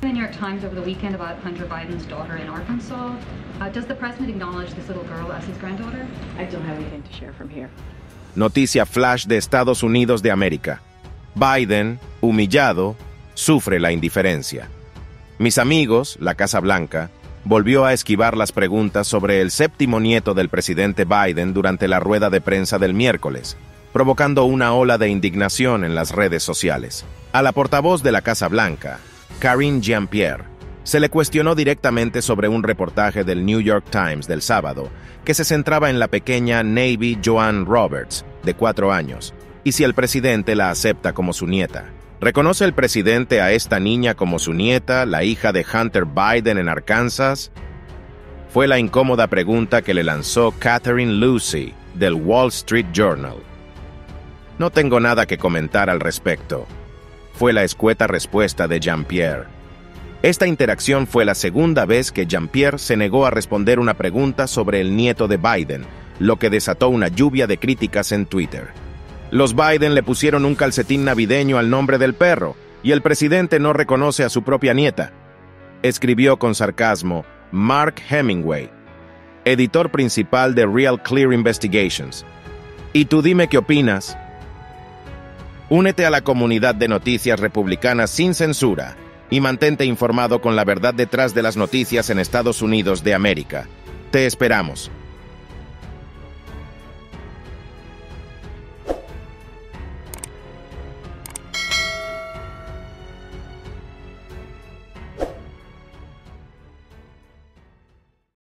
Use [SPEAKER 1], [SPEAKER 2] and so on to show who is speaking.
[SPEAKER 1] The New York Times over the weekend about Hunter Biden's daughter in Arkansas. Uh, does the president acknowledge this little girl as his granddaughter?
[SPEAKER 2] I don't have anything to share from here.
[SPEAKER 3] Noticia flash de Estados Unidos de América. Biden, humillado, sufre la indiferencia. Mis amigos, la Casa Blanca, volvió a esquivar las preguntas sobre el séptimo nieto del presidente Biden durante la rueda de prensa del miércoles, provocando una ola de indignación en las redes sociales. A la portavoz de la Casa Blanca, Karine Jean-Pierre, se le cuestionó directamente sobre un reportaje del New York Times del sábado que se centraba en la pequeña Navy Joan Roberts, de cuatro años, y si el presidente la acepta como su nieta. ¿Reconoce el presidente a esta niña como su nieta, la hija de Hunter Biden en Arkansas? Fue la incómoda pregunta que le lanzó Catherine Lucy, del Wall Street Journal. No tengo nada que comentar al respecto. Fue la escueta respuesta de Jean-Pierre. Esta interacción fue la segunda vez que Jean-Pierre se negó a responder una pregunta sobre el nieto de Biden, lo que desató una lluvia de críticas en Twitter. Los Biden le pusieron un calcetín navideño al nombre del perro, y el presidente no reconoce a su propia nieta. Escribió con sarcasmo Mark Hemingway, editor principal de Real Clear Investigations. Y tú dime qué opinas. Únete a la comunidad de noticias republicanas sin censura y mantente informado con la verdad detrás de las noticias en Estados Unidos de América. Te esperamos.